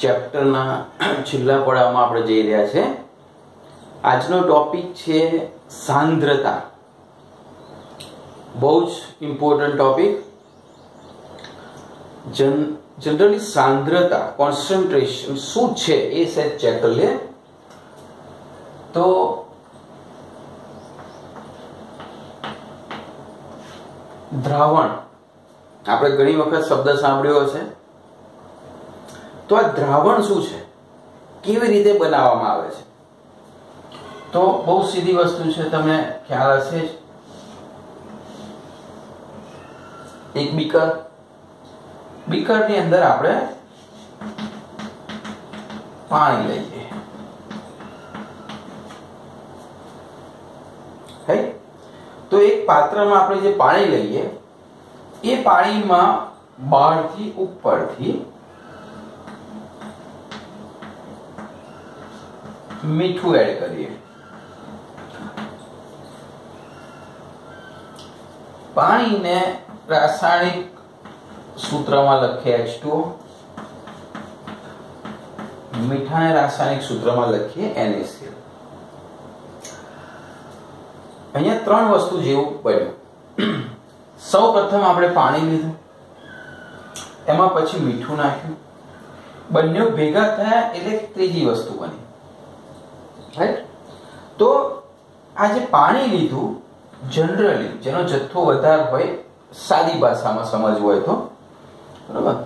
ચેપ્ટરના છેલ્લા પડાવમાં આપણે જઈ રહ્યા છે. આજનો ટોપિક છે સાંદ્રતા. બહુ જ ઇમ્પોર્ટન્ટ ટોપિક. જન જનરલી સાંદ્રતા કોન્સન્ટ્રેશન શું છે એ સેટ ચેક કરીએ તો દ્રાવણ. આપણે ઘણી વખત શબ્દ સાંભળ્યો હશે. તો આ દ્રાવણ શું છે? કેવી રીતે બનાવવામાં આવે છે? તો બહુ સીધી વસ્તુ છે તમને ખ્યાલ હશે જ. એક બીકર. બીકરની અંદર આપણે પાણી લઈએ. તો એક પાત્રમાં આપણે જે પાણી લઈએ એ પાણીમાં બહારથી ઉપરથી મીઠું એડ કરીએ. પાણીને રાસાયણિક સૂત્રમાં લખીએ H2O મીઠાને રાસાયણિક સૂત્રમાં લખીએ NaCl અહીંયા ત્રણ વસ્તુ જેવું બન્યું. સૌ પ્રથમ આપણે પાણી લીધું. એમાં પછી મીઠું નાખ્યું. બંને ભેગા થયા એટલે ત્રીજી વસ્તુ બની. રાઈટ તો આ જે પાણી લીધું જનરલી જેનો જથ્થો વધારે હોય, સાદી ભાષામાં સમજવું હોય તો, બરાબર?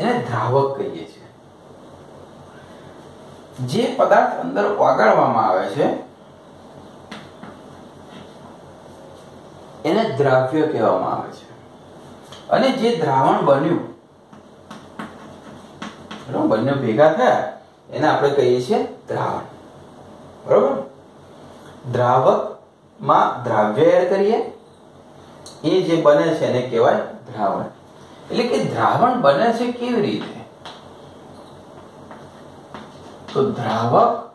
એને દ્રાવક કહીએ છીએ. જે પદાર્થ અંદર ઓગાળવામાં આવે છે, એને દ્રાવ્ય કહેવામાં આવે છે. અને જે દ્રાવણ બન્યું બંને ભેગા થયા. એને આપણે કહીએ છીએ દ્રાવણ. બરોબર? દ્રાવકમાં દ્રાવ્ય એડ કરીએ. એ જે બને છે એને કહેવાય દ્રાવણ. એટલે કે દ્રાવણ બને છે કેવી રીતે? તો દ્રાવક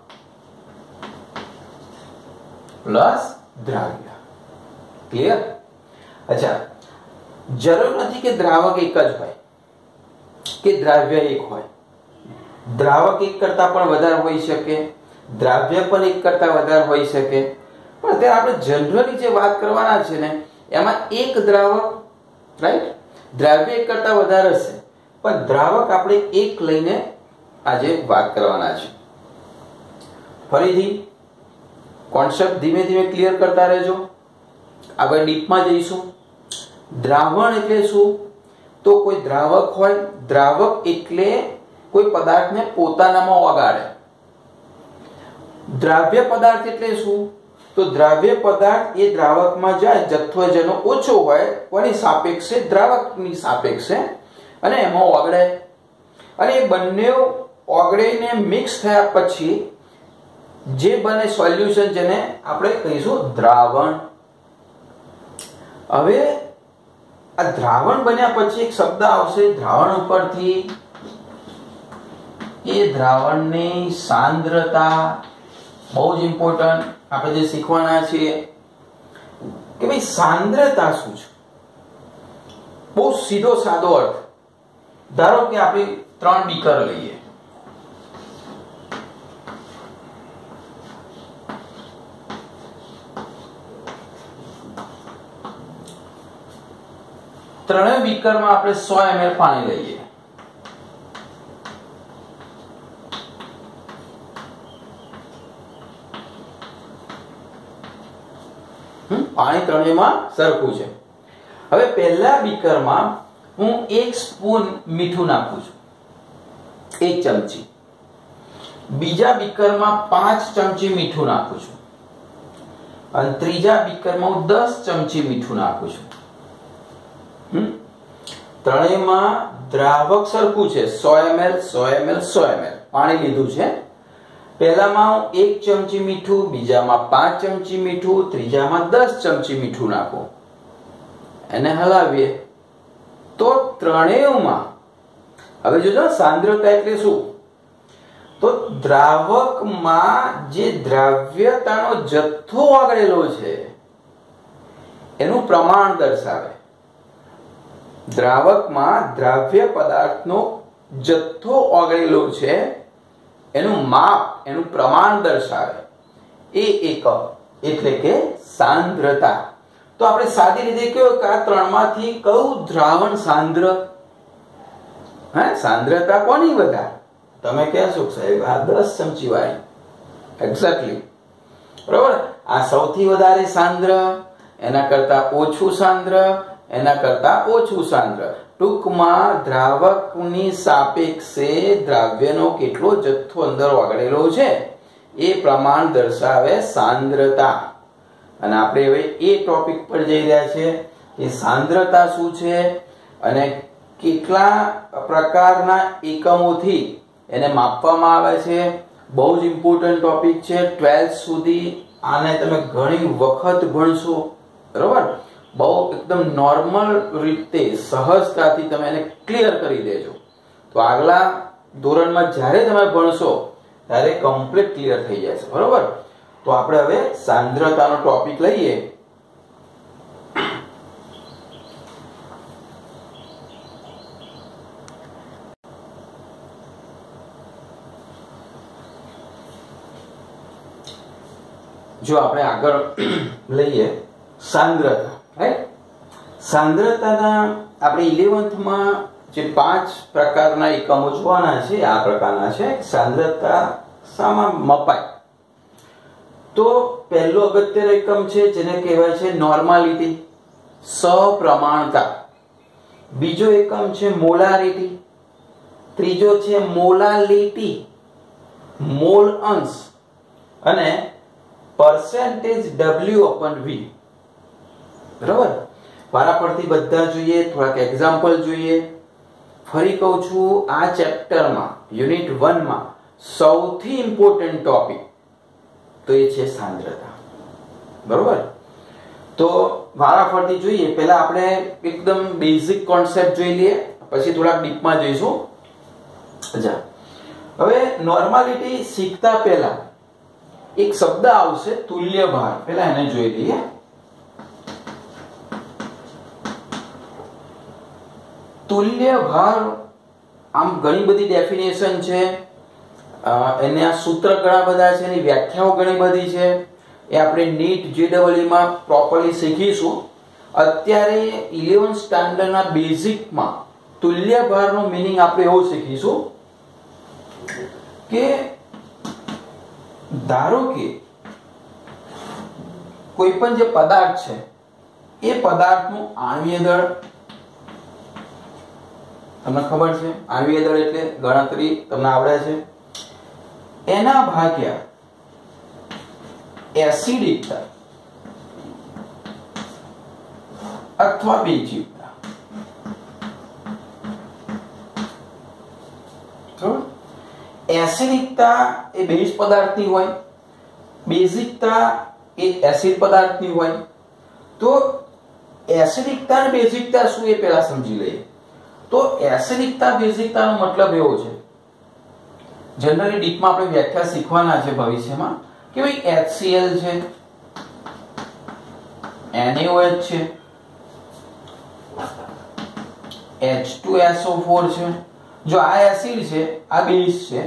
પ્લસ દ્રાવ્ય. ક્લિયર અચ્છા. જરૂર નથી કે દ્રાવક એક જ હોય. કે દ્રાવ્ય એક હોય. દ્રાવક એક કરતા પણ વધારે હોઈ શકે, દ્રાવ્ય પણ એક કરતા વધારે હોઈ શકે. પણ અત્યારે આપણે જનરલી જે વાત કરવાના છે ને, એમાં એક દ્રાવક રાઈટ દ્રાવ્ય એક કરતા વધારે હશે. પણ દ્રાવક આપણે એક લઈને આજે વાત કરવાના છે. ફરીથી કોન્સેપ્ટ ધીમે ધીમે ક્લિયર કરતા રહેજો. આગળ ડીપમાં જઈશું. દ્રાવણ એટલે શું? તો કોઈ દ્રાવક હોય, દ્રાવક એટલે કોઈ પદાર્થને પોતાનામાં ઓગાળે. દ્રાવ્ય પદાર્થ એટલે શું? તો દ્રાવ્ય પદાર્થ એ દ્રાવકમાં જાય જથ્થો જેનો ઓછો હોય, કોની સાપેક્ષે? દ્રાવકની સાપેક્ષે. અને એમાં ઓગળે. અને એ બંને ઓગળીને મિક્સ થયા પછી જે બને સોલ્યુશન જેને આપણે કહીશું દ્રાવણ. હવે આ દ્રાવણ બન્યા પછી એક શબ્દ આવશે દ્રાવણ ઉપરથી. એ દ્રાવણની સાંદ્રતા બહુ જ ઇમ્પોર્ટન્ટ આપણે જે શીખવાના છીએ કે ભાઈ સાંદ્રતા શું છે? બહુ સીધો સાદો અર્થ. ધારો કે આપણે ત્રણ બીકર લઈએ. ત્રણેય બીકરમાં આપણે સો એમએલ પાણી લઈએ. પાણી ત્રણેયમાં સરખું છે. હવે પહેલા બીકરમાં હું એક સ્પૂન મીઠું નાખું છું. એક ચમચી. બીજા બીકરમાં પાંચ ચમચી મીઠું નાખું છું. અને ત્રીજા બીકરમાં હું દસ ચમચી મીઠું નાખું છું. ત્રણેયમાં દ્રાવક સરખું છે. સો એમએલ સો એમએલ સો એમએલ. પાણી લીધું છે. પહેલામાં એક ચમચી મીઠું, બીજામાં પાંચ ચમચી મીઠું, ત્રીજામાં દસ ચમચી મીઠું નાખો. એને હલાવીએ. તો ત્રણેયમાં, હવે જોજો, સાંદ્રતા એટલે શું? તો દ્રાવકમાં જે દ્રાવ્યતાનો જથ્થો આગળેલો છે, એનું પ્રમાણ દર્શાવે. દ્રાવકમાં દ્રાવ્ય પદાર્થનો જથ્થો ઓગળેલો છે, એનું માપ એનું પ્રમાણ દર્શાવે. એ એકમ એટલે કે સાંદ્રતા. તો આપણે સાદી રીતે કયો કે આ ત્રણમાંથી કયું દ્રાવણ સાંદ્ર? હે, સાંદ્રતા કોની બધા તમે કહેશો સાહેબ, આ દસ ચમચી વાળી. એક્ઝેક્ટલી બરોબર? આ સૌથી વધારે સાંદ્ર, એના કરતા ઓછું સાંદ્ર એના કરતા ઓછું સાંદ્ર. ટૂંકમાં દ્રાવકની સાપેક્ષે દ્રાવ્યનો કેટલો જથ્થો અંદર ઓગળેલો છે, એ પ્રમાણ દર્શાવે સાંદ્રતા. અને આપણે હવે એ ટોપિક પર જઈ રહ્યા છે કે સાંદ્રતા શું છે અને કેટલા પ્રકારના એકમોથી એને માપવામાં આવે છે. બહુ જ ઇમ્પોર્ટન્ટ ટોપિક છે. ટ્વેલ્થ સુધી આને તમે ઘણી વખત ભણશો બરોબર? બહુ એકદમ નોર્મલ રીતે સહજતાથી તમે એને ક્લિયર કરી દેજો. તો આગલા ધોરણમાં જ્યારે તમે ભણશો, ત્યારે કમ્પ્લીટ ક્લિયર થઈ જશે બરોબર? તો આપણે હવે સાંદ્રતાનો ટોપિક લઈએ. જો આપણે આગળ લઈએ, સાંદ્રતા. સાંદ્રતાના આપણે ઇલેવન્થમાં જે પાંચ પ્રકારના એકમો જોવાના છે, આ પ્રકારના છે, સાંદ્રતા સામાં મપાય. તો પહેલો અગત્યનો એકમ છે, જેને કહેવાય છે નોર્માલિટી સપ્રમાણતા. બીજો એકમ છે મોલારિટી ત્રીજો છે મોલાલિટી મોલ અંશ, અને પર્સેન્ટેજ ડબલ્યુ અપન વી બરાબર? વારાફરતી બધા જોઈએ, થોડાક એક્ઝામ્પલ જોઈએ. ફરી કહું છું, આ ચેપ્ટરમાં યુનિટ વનમાં સૌથી ઇમ્પોર્ટન્ટ ટોપિક તો એ છે સાંદ્રતા. બરોબર? તો વારાફરતી જોઈએ, પહેલા આપણે એકદમ બેઝિક કોન્સેપ્ટ જોઈ લઈએ, પછી થોડાક ડીપમાં જઈશું. અચ્છા. હવે નોર્માલિટી શીખતા પહેલા એક શબ્દ આવશે તુલ્ય ભાર પહેલા એને જોઈ લઈએ. તુલ્ય ભાર આમ ઘણી બધી ડેફિનેશન છે. એને આ સૂત્ર ઘણા બધા છે, એની વ્યાખ્યાઓ ઘણી બધી છે. એ આપણે નીટ જેડબલઈ માં પ્રોપરલી શીખીશું. અત્યારે ઇલેવન સ્ટાન્ડર્ડના બેઝિકમાં તુલ્ય ભારનો મિનિંગ આપણે એવું શીખીશું કે ધારો કે કોઈ પણ જે પદાર્થ છે, એ પદાર્થનું આણ્વીય દળ તમને ખબર છે? આણ્વીય દળ એટલે ગણતરી તમને આવડે છે? એના ભાગ્યા એસિડિકતા અથવા બેઝિકતા એસિડિકતા એ બેઝ પદાર્થની હોય. બેઝિકતા એ એસિડ પદાર્થની હોય. તો એસિડિકતા અને બેઝિકતા શું એ પહેલા સમજી લઈએ. તો એસિડિકતા, બેઝિકતાનો મતલબ એવો છે. જનરલી ડીપમાં આપણે વ્યાખ્યા શીખવાના છે ભવિષ્યમાં કે ભાઈ HCl છે NaOH છે H2SO4 છે. જો આ એસિડ છે, આ બેઝ છે,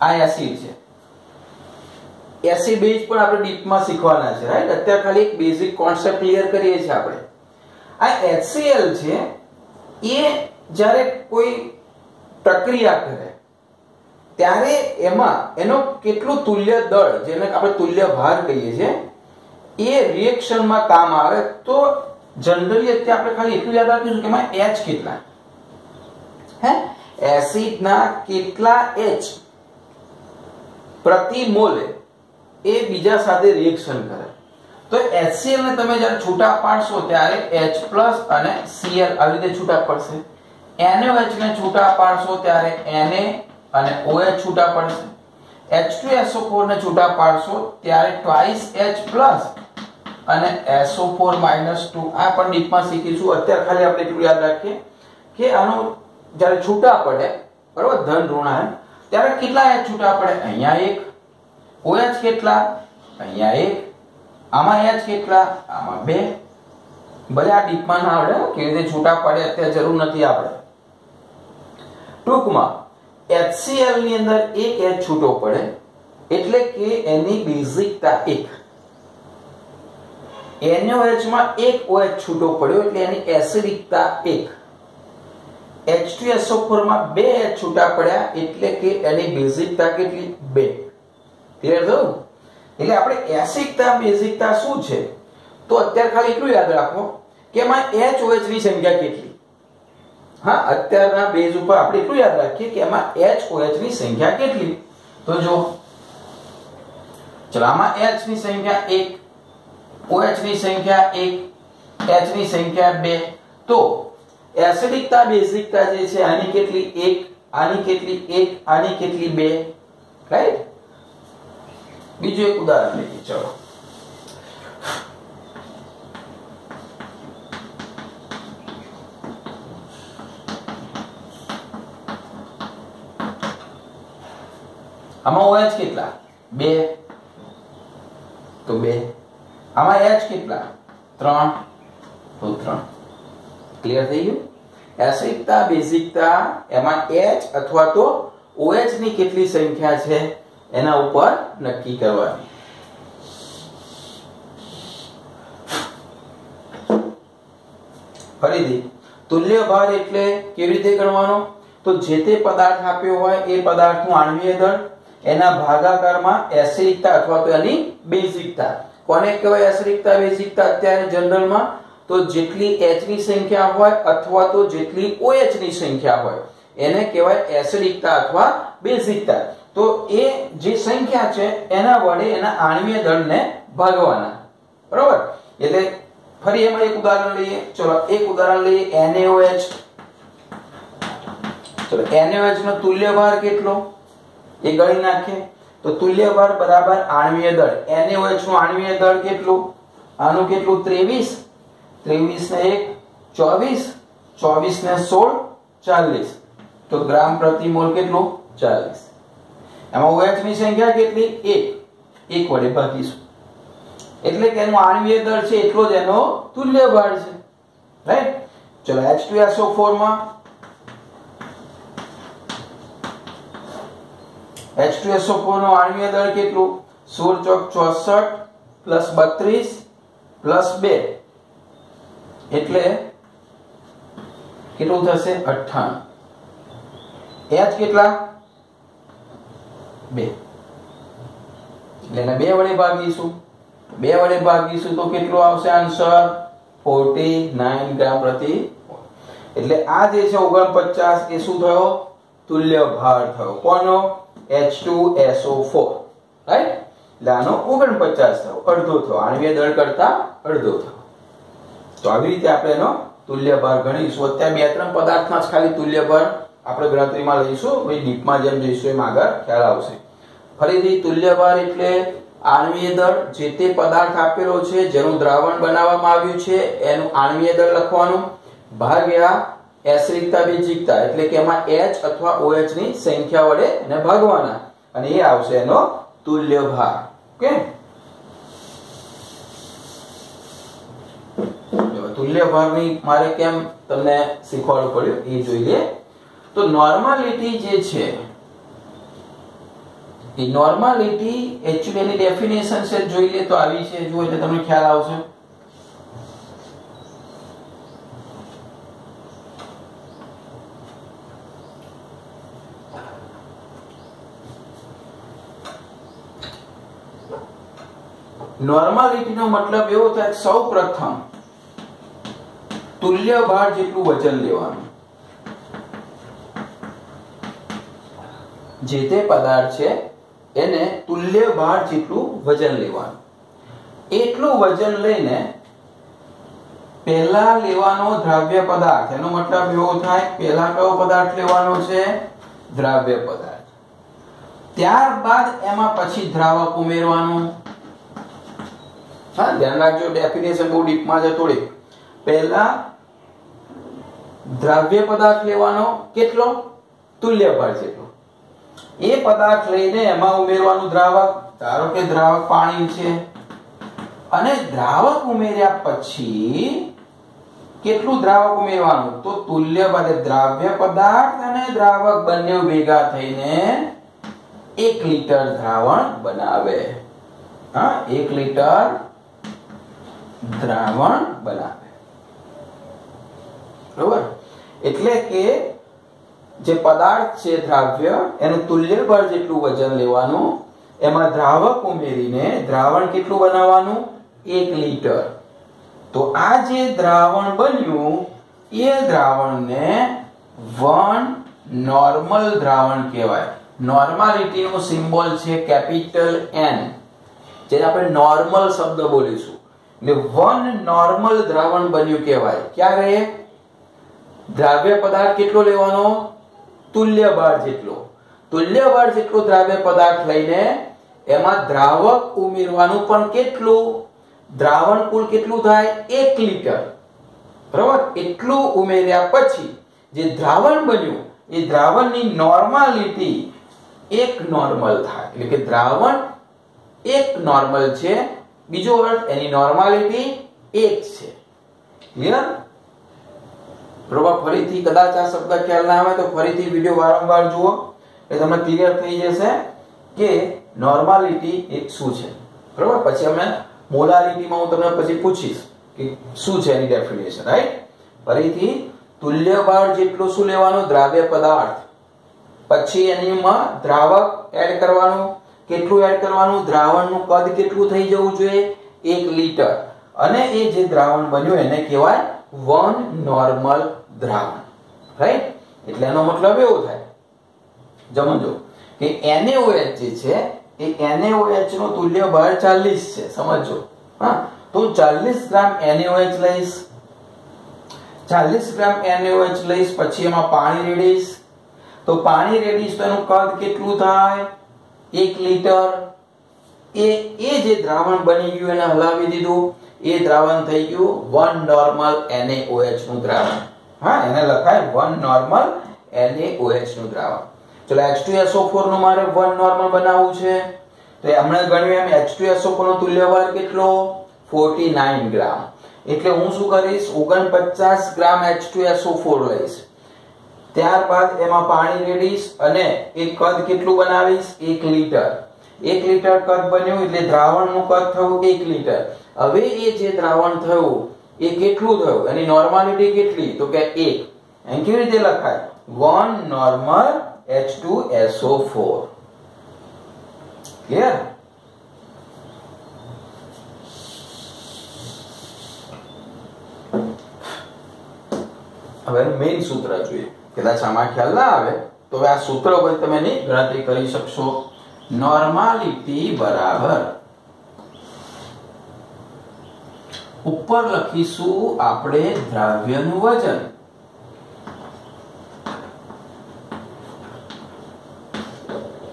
આ એસિડ છે. એસિડ બેઝ પણ આપણે ડીપમાં શીખવાના છે રાઈટ અત્યારે ખાલી એક બેઝિક કોન્સેપ્ટ ક્લિયર કરીએ છીએ આપણે. આ HCl છે, એ જ્યારે કોઈ પ્રક્રિયા કરે, ત્યારે એમાં એનો કેટલું તુલ્ય દળ, જેને આપણે તુલ્ય ભાર કહીએ છીએ, એ રિએક્શનમાં કામ આવે, તો જનરલી અત્યારે આપણે ખાલી એટલું યાદ રાખીશું કે એમાં એચ કેટલા હે? એસિડના કેટલા એચ પ્રતિ મોલે એ બીજા સાથે રિએક્શન કરે. તો HCl ને તમે જ્યારે છૂટા પાડશો ત્યારે H અને Cl આવી રીતે છૂટા પડશે. NaOH ને છૂટા પાડશો ત્યારે Na અને OH છૂટા પડશે. H2SO4 ને છૂટા પાડશો ત્યારે ટ્વાઇસ H અને SO4 2 આ પણ ડીપમાં શીખીશું. અત્યારે ખાલી આપણે એટલું યાદ રાખીએ કે આનો જ્યારે છૂટા પડે, બરોબર? ધન ઋણાયન ત્યારે કેટલા H છૂટા પડે? અહીંયા એક. OH કેટલા? અહીંયા એક. આમાં H કેટલા? આમાં બે. આ ડીપમાં ના આવડે કેવી રીતે છૂટા પડે, અત્યારે જરૂર નથી આપણે. ટૂંકમાં HCl ની અંદર એક H છૂટો પડે, એટલે કે એની બેઝિકતા એક. NaOH માં એક OH છૂટો પડ્યો, એટલે એની એસિડિકતા એક. H2SO4 માં બે H છૂટા પડ્યા, એટલે કે એની બેઝિકતા કેટલી? બે. ક્લિયર થયું? એટલે આપણે એસિડિકતા બેઝિકતા શું છે? તો અત્યારે ખાલી એટલું યાદ રાખો કે એમાં HOH ની સંખ્યા કેટલી? હા, અત્યારના બેઝ ઉપર આપણે એટલું યાદ રાખીએ કે એમાં HOH ની સંખ્યા કેટલી? તો જો, ચલો, આમાં H ની સંખ્યા 1 OH ની સંખ્યા 1 H ની સંખ્યા 2 તો એસિડિકતા બેઝિકતા જે છે, આની કેટલી 1 આની કેટલી 1 આની કેટલી 2 રાઈટ બીજું એક ઉદાહરણ લઈએ, ચલો. આમાં OH કેટલા? બે. તો બે. આમાં H કેટલા? ત્રણ. તો ત્રણ. ક્લિયર થઈ ગયું? એસિડતા, બેઝિકતા, એમાં H અથવા તો OH ની કેટલી સંખ્યા છે? એના ઉપર નક્કી કરવાની. ફરીથી, તુલ્ય ભાર એટલે કેવી રીતે ગણવાનો? તો જે તે પદાર્થ આપ્યો હોય એ પદાર્થનું આણવીય દળ એના ભાગાકારમાં એસિડિકતા અથવા તો એની બેઝિકતા. કોને કહેવાય એસિડિકતા, બેઝિકતા? અત્યારે જનરલમાં તો જેટલી H ની સંખ્યા હોય અથવા તો જેટલી OH ની સંખ્યા હોય, એને કહેવાય એસિડિકતા અથવા બેઝિકતા. તો એ જે સંખ્યા છે, એના વડે એના આણ્વીય દળને ભાગવાના. બરોબર? એટલે ફરી એમાં એક ઉદાહરણ લઈએ. ચલો, એક ઉદાહરણ લઈએ. NaOH ચલો NaOH નો તુલ્ય ભાર કેટલો? એ ગણી નાખીએ. તો તુલ્ય બળ બરાબર આણ્વીય દળ. NaOH નું આણ્વીય દળ કેટલું? આનું કેટલું? 23 23 ને 1 24 24 ને 16 40 તો ગ્રામ પ્રતિ મોલ કેટલું? 40 એમાં OH ની સંખ્યા કેટલી? 1 1 વડે ભાગીશું. એટલે કે એનું આણ્વીય દળ છે એટલો જ એનો તુલ્ય બળ છે. રાઈટ ચલો H2SO4 માં H2SO4 નો આણ્વીય દળ કેટલું? 16 ચોક 64 પ્લસ 32 પ્લસ 2 એટલે કેટલું થશે? 98 H કેટલા? 2 એટલે એને 2 વડે ભાગીશું. 2 વડે ભાગીશું તો કેટલું આવશે આન્સર? 49 ગ્રામ પ્રતિ એટલે આ જે છે 49 એ શું થયો? તુલ્ય ભાર થયો. કોનો? H2SO4 રાઈટ એટલે આનો 49 થયો. અડધો થયો. આણ્વીય દળ કરતા અડધો થયો. તો આવી રીતે આપણે એનો તુલ્ય ભાર ગણીશું. અત્યારે બે ત્રણ પદાર્થમાં જ ખાલી તુલ્ય ભાર આપણે ગણતરીમાં લઈશું. પછી ડીપમાં જેમ જઈશું એમ આગળ ખ્યાલ આવશે. ફરીથી તુલ્ય ભાર એટલે આણ્વીય દળ જે તે પદાર્થ આપેલો છે, જેનું દ્રાવણ બનાવવામાં આવ્યું છે, એનું આણ્વીય દળ લખવાનું. ભાગ્યા એસિડિકતા બેઝિકતા એટલે કે એમાં એચ અથવા ઓએચની સંખ્યા વડે એને ભાગવાના. અને એ આવશે એનો તુલ્ય ભાર ઓકે? તુલ્ય ભારની મારે કેમ તમને શીખવાડવું પડ્યું? એ જોઈએ તો નોર્માલિટી જે છે, એ નોર્માલિટી એક્ચ્યુઅલી ડેફિનેશન છે, જોઈ લે તો આવી છે જો એટલે તમને ખ્યાલ આવશે. નોર્માલિટીનો મતલબ એવો થાય સૌ પ્રથમ તુલ્ય ભાર જેટલું વજન લેવાનું. જે તે પદાર્થ છે, એને તુલ્ય ભાર જેટલું વજન લેવાનું. એટલું વજન લઈને પહેલા લેવાનો દ્રાવ્ય પદાર્થ. એનો મતલબ એવો થાય, પહેલા કયો પદાર્થ લેવાનો છે? દ્રાવ્ય પદાર્થ. ત્યારબાદ એમાં પછી દ્રાવક ઉમેરવાનું. હા, ધ્યાન રાખજો ડેફિનેશન બહુ ડીપમાં છે થોડી પહેલા દ્રવ્ય પદાર્થ લેવાનો કેટલો? તુલ્ય ભાર જેટલો. એ પદાર્થ લઈને એમાં ઉમેરવાનું દ્રાવક, ધારો કે દ્રાવક પાણી છે. અને દ્રાવક ઉમેર્યા પછી કેટલું દ્રાવક ઉમેરવાનું? તો તુલ્ય ભારે દ્રાવ્ય પદાર્થ અને દ્રાવક બંને ભેગા થઈને એક લીટર દ્રાવણ બનાવે. હા, એક લીટર દ્રાવણ બનાવે. બરોબર? એટલે કે જે પદાર્થ છે દ્રાવ્ય, એનું તુલ્ય બળ જેટલું વજન લેવાનું, એમાં દ્રાવક ઉમેરીને દ્રાવણ કેટલું બનાવવાનું? એક લીટર. તો આ જે દ્રાવણ બન્યું, એ દ્રાવણને વન નોર્મલ દ્રાવણ કહેવાય. નોર્માલિટીનું સિમ્બોલ છે કેપિટલ એન જેને આપણે નોર્મલ શબ્દ બોલીશું. એટલે વન નોર્મલ દ્રાવણ બન્યું કહેવાય. ક્યારે? દ્રાવ્ય પદાર્થ કેટલો લેવાનો? તુલ્ય ભાર જેટલો. તુલ્ય ભાર જેટલો દ્રાવ્ય પદાર્થ લઈને એમાં દ્રાવક ઉમેરવાનું પણ કેટલું? દ્રાવણ કુલ કેટલું થાય? એક લીટર. બરાબર? એટલું ઉમેર્યા પછી જે દ્રાવણ બન્યું, એ દ્રાવણની નોર્માલિટી એક નોર્મલ થાય. એટલે કે દ્રાવણ એક નોર્મલ છે બીજો અર્થ એની નોર્માલિટી એક છે. ક્લિયર બરોબર, ફરીથી કદાચ આ શબ્દ ખ્યાલ ના આવે તો ફરીથી વિડિયો વારંવાર જુઓ. એટલે તમને ક્લિયર થઈ જશે કે નોર્માલિટી એક શું છે. બરોબર, પછી અમે મોલારિટીમાં હું તમને પછી પૂછીશ કે શું છે એની ડેફિનેશન રાઈટ ફરીથી તુલ્ય બળ જેટલું શું લેવાનું? દ્રાવ્ય પદાર્થ. પછી એનીમાં દ્રાવક એડ કરવાનું. કેટલું એડ કરવાનું? દ્રાવણનું કદ કેટલું થઈ જવું જોઈએ? એક લીટર. અને એ જે દ્રાવણ બન્યું એને કહેવાય વન નોર્મલ દ્રાવણ. રાઈટ એટલે એનો મતલબ એવો થાય. સમજો કે NaOH જે છે, એ NaOH નો તુલ્ય બળ 40 છે. સમજો. હા? તો 40 ગ્રામ NaOH લઈશ. 40 ગ્રામ NaOH લઈશ, પછી એમાં પાણી રેડીશ. તો પાણી રેડીશ તો એનું કદ કેટલું થાય? 1 લીટર. એ એ જે દ્રાવણ બની ગયું એને હલાવી દીધું. એ દ્રાવણ થઈ ગયું વન નોર્મલ NaOH નું દ્રાવણ. હા, એને લખાય વન નોર્મલ NaOH નું દ્રાવણ. ચલો H2SO4 નું મારે વન નોર્મલ બનાવવું છે. તો હમણાં ગણ્યું એમ H2SO4 નો તુલ્ય ભાર કેટલો 49 ગ્રામ. એટલે હું શું કરીશ? 49 ગ્રામ H2SO4 લઈશ. ત્યારબાદ એમાં પાણી રેડીશ અને એક કદ કેટલું બનાવીશ? એક લીટર. એક લીટર કદ બન્યું એટલે દ્રાવણનું કદ થયું એક લીટર? હવે એ જે દ્રાવણ થયું, એ કેટલું થયું? એની નોર્માલિટી કેટલી? તો કે એક. એમ કેવી રીતે લખાય? વન નોર્મલ H2SO4 ક્લિયર હવે મેઇન સૂત્ર જોઈએ. કદાચ આમાં ખ્યાલ ના આવે, તો આ સૂત્ર પર તમે એની ગણતરી કરી શકશો. નોર્માલિટી બરાબર. ઉપર લખીશું આપણે દ્રાવ્યનું વજન.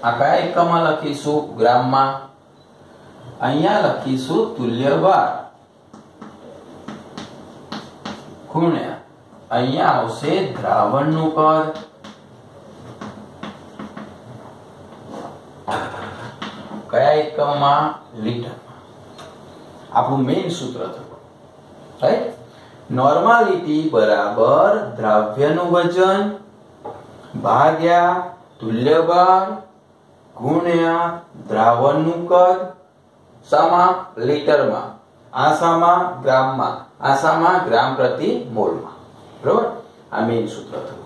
આ કયા એકમમાં લખીશું? ગ્રામમાં. અહીંયા લખીશું તુલ્ય ગુણ્યા અહીંયા આવશે દ્રાવણનું કદ. કયા એકમમાં? લીટર. આપણું મેઇન સૂત્ર થયું રાઈટ નોર્માલિટી બરાબર દ્રાવ્યનું વજન ભાગ્યા તુલ્ય બળ ગુણ્યા દ્રાવણનું કદ. સામા લીટરમાં. આસામાં ગ્રામમાં. આસામાં ગ્રામ પ્રતિ મોલમાં. બરોબર? આ મેઇન સૂત્ર થયું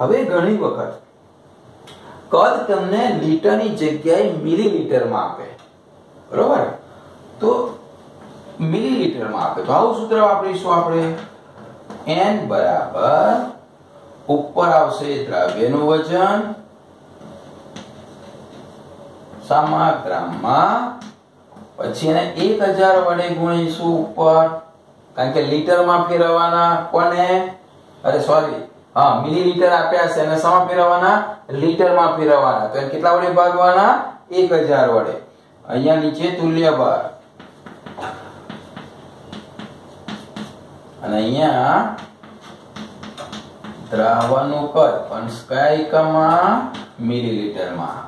હવે ઘણી વખત કદ તમને લીટરની જગ્યાએ મિલીલીટરમાં આપે. બરોબર? તો મિલીલીટરમાં આપે. તો આવું સૂત્ર વાપરીશું આપણે. n બરાબર ઉપર આવશે દ્રવ્યનું વજન સામા ગ્રામમાં. પછી એને એક હજાર વડે ગુણીશું ઉપર. કારણ કે લીટરમાં ફેરવવાના કોને? અરે સોરી હા મિલીલીટર આપ્યા છે અને શામાં ફેરવવાના? લીટરમાં ફેરવવાના. તો એને કેટલા વડે ભાગવાના? 1000 વડે. અહીંયા નીચે તુલ્ય ભાર અને અહીંયા દ્રાવણનું કદ પણ કયા એકમમાં મિલીલીટરમાં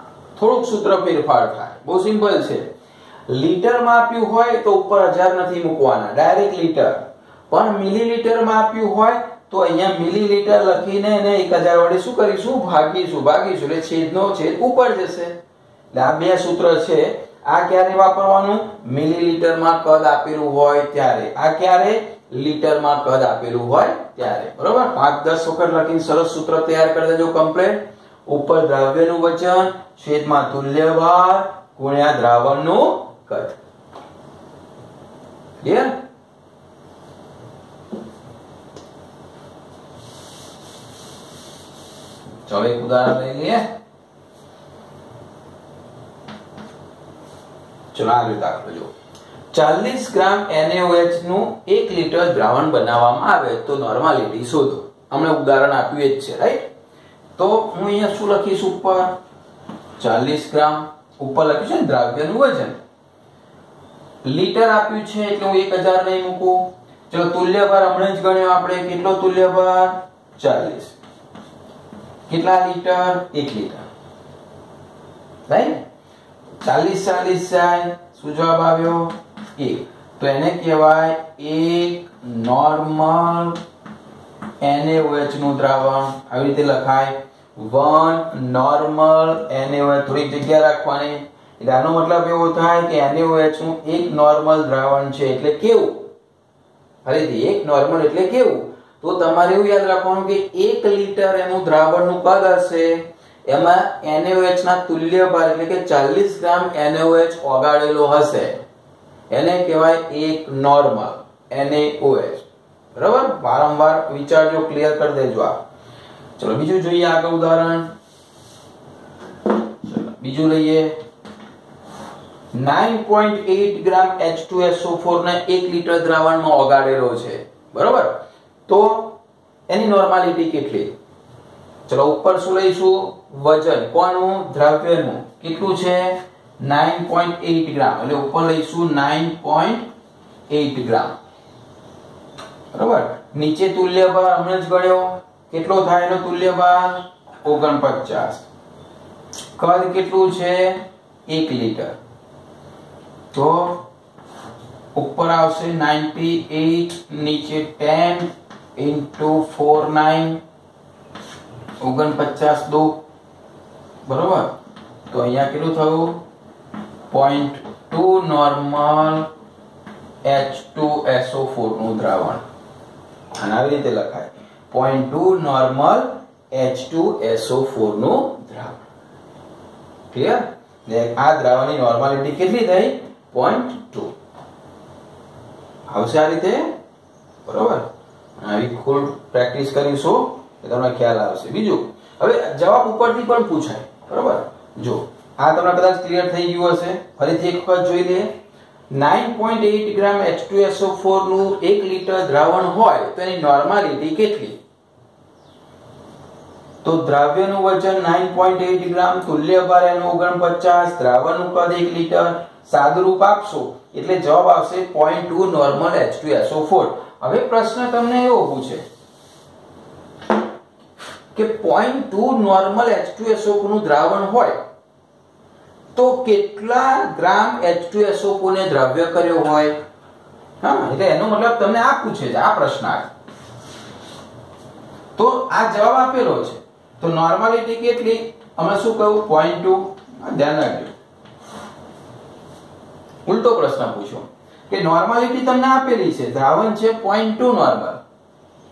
થોડુંક સૂત્ર ફેરફાર થાય. બહુ સિમ્પલ છે. લીટરમાં આપ્યું હોય તો ઉપર હજાર નથી મૂકવાના. Direct litre. પણ મિલીલીટરમાં આપ્યું હોય તો અહીંયા મિલીલીટર લખીને એને 1000 વડે શું કરીશું? ભાગીશું ભાગીશું. એટલે છેદનો છેદ ઉપર જશે. એટલે આ બે સૂત્ર છે. આ ક્યારે વાપરવાનું? મિલીલીટરમાં કદ આપેલું હોય ત્યારે. આ ક્યારે? લીટરમાં કદ આપેલું હોય ત્યારે. બરોબર? 5 10 વખત લખીને સરસ સૂત્ર તૈયાર કરી દેજો કમ્પ્લીટ ઉપર દ્રાવ્યનું વજન છેદમાં તુલ્ય ભાર ગુણ્યા દ્રાવણનું કદ. ક્લિયર ચલો એક ઉદાહરણ લઈ લઈએ. ચલો આગળ દાખલો જો 40 ગ્રામ NaOH નું એક લિટર દ્રાવણ બનાવવામાં આવે તો નોર્માલિટી શોધો. હમણાં ઉદાહરણ આપ્યું જ છે રાઈટ તો હું અહીંયા શું લખીશ ઉપર? 40 ગ્રામ ઉપર લખ્યું છે ને, દ્રાવ્યનું વજન. લિટર આપ્યું છે એટલે હું 1000 નહીં મૂકું. ચલો, તુલ્યભાર હમણાં જ ગણ્યો આપણે. કેટલો તુલ્ય ભાર 40 કેટલા લીટર? એક લીટર. રાઈટ? 40 40 જાય, શું જવાબ આવ્યો? એક. તો એને કહેવાય એક નોર્મલ NaOH નું દ્રાવણ. આવી રીતે લખાય. વન નોર્મલ NaOH થોડી જગ્યા રાખવાની. એટલે આનો મતલબ એવો થાય કે NaOH નું એક નોર્મલ દ્રાવણ છે. એટલે કેવું? ફરીથી, એક નોર્મલ એટલે કેવું? તો તમારે એવું યાદ રાખવાનું કે એક લિટર એનું દ્રાવણનું કદ હશે, એમાં NaOH ના તુલ્ય ભાર એટલે કે 40 ગ્રામ NaOH ઓગાળેલો હશે. એને કહેવાય એક નોર્મલ NaOH બરાબર? વારંવાર વિચારજો ક્લિયર કરી દેજો આ. ચલો, બીજું જોઈએ આગળ ઉદાહરણ. બીજું લઈએ. 9.8 ગ્રામ H2SO4 ને 1 લિટર દ્રાવણમાં ઓગાળેલો છે. બરોબર? તો એની નોર્માલિટી કેટલી? ચલો ઉપર શું લઈશું? વજન. કોનું દ્રવ્યનું. કેટલું છે? 9.8 ગ્રામ એટલે ઉપર લઈશું 9.8 ગ્રામ બરાબર? નીચે તુલ્ય ભાર હમણાં જ ગણ્યો. કેટલો થાય એનો તુલ્ય ભાર? 49 કદ કેટલું છે? 1 લિટર. તો ઉપર આવશે 98 નીચે 10 ઇન્ટુ 49 49 દો. બરોબર? તો અહીંયા કેટલું થયું? પોઈન્ટ ટુ નોર્મલ H2SO4 નું દ્રાવણ. અને આવી રીતે લખાય. પોઈન્ટ ટુ નોર્મલ H2SO4 નું દ્રાવણ. ક્લિયર ને આ દ્રાવણની નોર્માલિટી કેટલી થઈ? પોઈન્ટ ટુ આવશે આ રીતે? બરોબર? આવી ખુલ પ્રેક્ટિસ કરીશું તમને ખ્યાલ આવશે. બીજું, હવે જવાબ ઉપરથી પણ પૂછાય. બરોબર? જો, આ તમને કદાચ ક્લિયર થઈ ગયું હશે. ફરીથી એક વખત જોઈ લઈએ. 9.8 ગ્રામ H2SO4 નું 1 લિટર દ્રાવણ હોય, તો એની નોર્માલિટી કેટલી? તો દ્રાવ્યનું વજન 9.8 ગ્રામ તુલ્ય ભાર એનો 49 દ્રાવણનું કદ 1 લિટર, સાદુરૂપ આપશો. એટલે જવાબ આવશે 0.2 નોર્મલ H2SO4 હવે પ્રશ્ન તમને એવો પૂછે કે 0.2 નોર્મલ H2SO4 નું દ્રાવણ હોય તો કેટલા ગ્રામ H2SO4 ને દ્રવ્ય કર્યો હોય? હા, એટલે એનો મતલબ તમને આ પૂછે છે, આ પ્રશ્ન આ તો આ જવાબ આપેલો છે. તો નોર્માલિટી કેટલી? અમે શું કહ્યું? 0.2 ધ્યાન રાખજો. ઉલટો પ્રશ્ન પૂછો. કે નોર્માલિટી તમને આપેલી છે. દ્રાવણ છે 0.2 નોર્મલ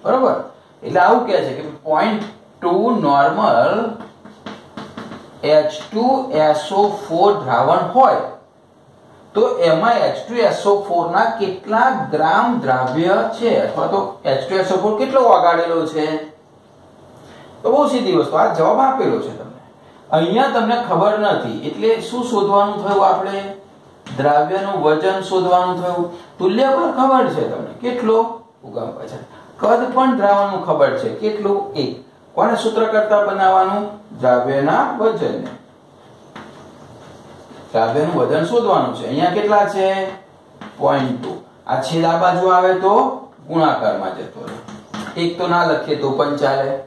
બરોબર? એટલે આવું કહે છે કે 0.2 નોર્મલ H2SO4 દ્રાવણ હોય, તો એમાં H2SO4 ના કેટલા ગ્રામ દ્રાવ્ય છે? અથવા તો H2SO4 કેટલો ઓગાળેલો છે? તો બહુ સીધી વસ્તુ. આ જવાબ આપેલો છે તમને. અહીંયા તમને ખબર નથી. એટલે શું શોધવાનું થયું આપણે? દ્રાવ્યનું વજન શોધવાનું થયું. તુલ્ય પણ ખબર છે તમને. કેટલો? ઉગમ વજન. કદ પણ દ્રાવણનું ખબર છે. કેટલું? એક. કોને સૂત્ર કરતા બનાવવાનું? દ્રાવ્યના વજનને. દ્રાવ્યનું વજન શોધવાનું છે. અહીંયા કેટલા છે? 0.2 આ છેદ આ બાજુ આવે તો ગુણાકારમાં જતો રહે. એક તો ના લખીએ તો પણ ચાલે.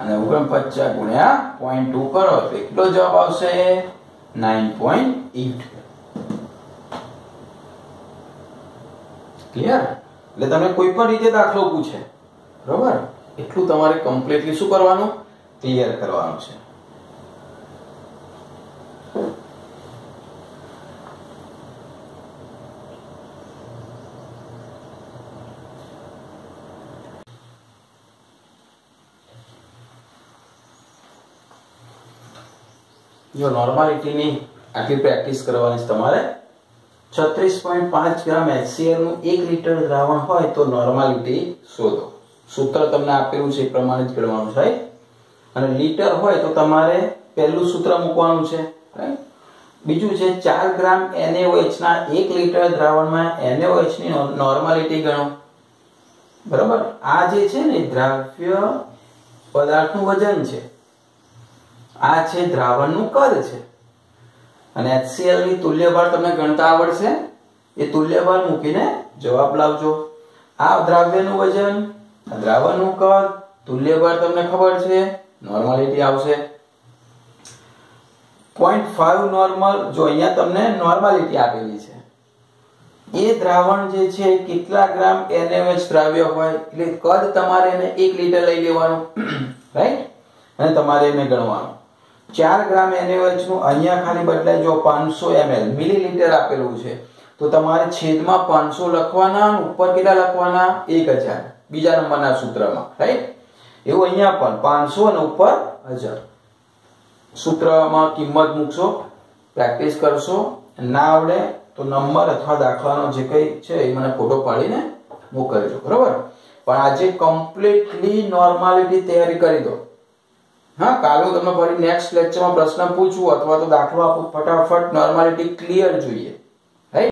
અને 49 ગુણ્યા 0.2 કરો તો કેટલો જવાબ આવશે 9.8 ક્લિયર એટલે તમને કોઈ પણ રીતે દાખલો પૂછે. બરોબર? એટલું તમારે કમ્પ્લીટલી શું કરવાનું? ક્લિયર કરવાનું છે. જો નોર્માલિટીની આટલી પ્રેક્ટિસ કરવાની છે તમારે છત્રીસ પોઈન્ટ પાંચ ગ્રામનું એક લીટર દ્રાવણ હોય તો નોર્માલિટી શોધો. સૂત્ર તમને આપેલું છે એ પ્રમાણે જ કરવાનું છે અને લીટર હોય તો તમારે પહેલું સૂત્ર મૂકવાનું છે બીજું છે ચાર ગ્રામ NaOH ના એક લીટર દ્રાવણમાં NaOH ની નોર્માલિટી ગણો. બરાબર? આ જે છે ને દ્રાવ્ય પદાર્થનું વજન છે. આ છે દ્રાવણનું કદ છે. અને HCl ની તુલ્યબળ તમને ગણતા આવડશે? એ તુલ્યબળ મૂકીને જવાબ લાવજો. આ દ્રાવ્યનું વજન, આ દ્રાવણનું કદ, તુલ્યબળ તમને ખબર છે? નોર્માલિટી આવશે. 0.5 નોર્મલ જો અહીંયા તમને નોર્માલિટી આપેલી છે. એ દ્રાવણ જે છે, કેટલા ગ્રામ NaOH દ્રાવ્ય હોય? એટલે કદ તમારે એને 1 લીટર લઈ લેવાનું. રાઈટ અને તમારે એને ગણવાનું. ચાર ગ્રામ NaOH નું અહીંયા ખાલી બદલાય જો પાંચસો એમએલ, મિલીલીટર આપેલું છે. તો તમારે છેદમાં પાંચસો લખવાના ઉપર કેટલા લખવાના? એક હજાર. બીજા નંબરના સૂત્રમાં રાઈટ એવું અહીંયા પણ પાંચસો અને ઉપર હજાર. સૂત્રમાં કિંમત મૂકશો, પ્રેક્ટિસ કરશો ના આવડે તો નંબર અથવા દાખલાનો જે કંઈ છે એ મને ફોટો પાડીને મોકલજો, બરોબર? પણ આજે કમ્પ્લીટલી નોર્માલિટી તૈયારી કરી દો. હા, કાલે તમે ફરી નેક્સ્ટ લેક્ચરમાં પ્રશ્ન પૂછું અથવા તો દાખલો આપું. ફટાફટ નોર્માલિટી ક્લિયર જોઈએ.